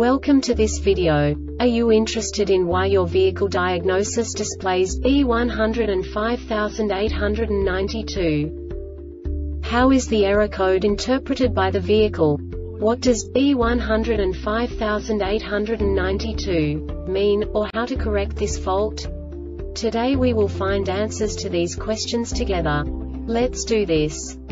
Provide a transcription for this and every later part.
Welcome to this video. Are you interested in why your vehicle diagnosis displays B105892? How is the error code interpreted by the vehicle? What does B105892 mean, or how to correct this fault? Today we will find answers to these questions together. Let's do this.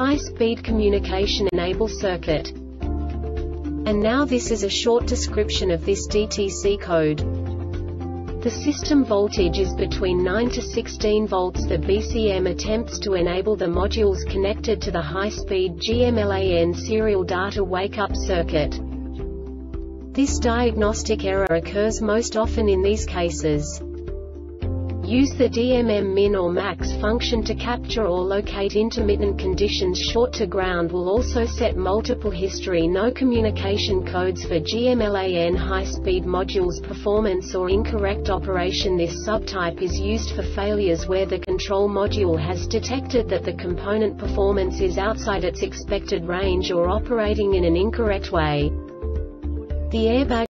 high-speed communication enable circuit. And now this is a short description of this DTC code. The system voltage is between 9 to 16 volts. The BCM attempts to enable the modules connected to the high-speed GMLAN serial data wake-up circuit. This diagnostic error occurs most often in these cases. Use the DMM min or max function to capture or locate intermittent conditions short to ground will also set multiple history no communication codes for GMLAN high-speed modules performance or incorrect operation This subtype is used for failures where the control module has detected that the component performance is outside its expected range or operating in an incorrect way. The Airbag